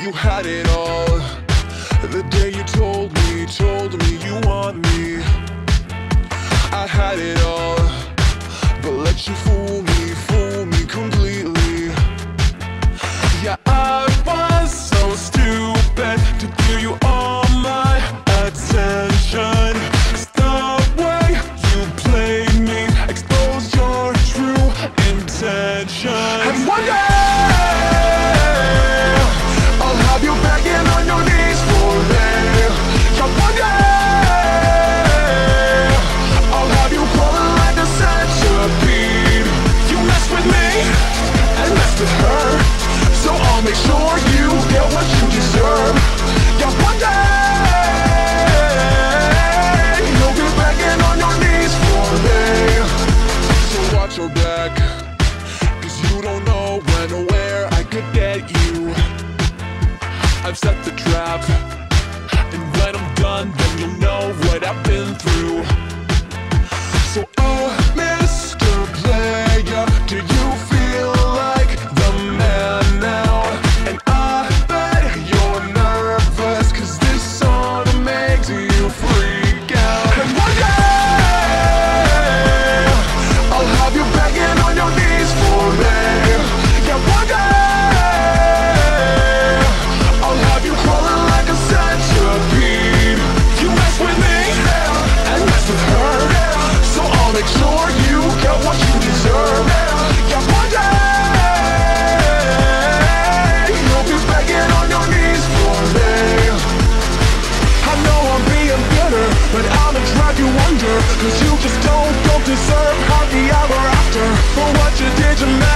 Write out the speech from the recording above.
you had it all. The day you told me, told me you want me. I had it all, but let you fool me, fool me completely. Yeah, I was so stupid to give you all my attention. 'Cause the way you played me exposed your true intention. And one day, I've set the trap, and when I'm done, then you'll know what I've you get what you deserve. You'll be begging on your knees for me. I know I'm being bitter, but I'ma drive you under. Cause you just don't, don't deserve happy ever after. For what you did to me,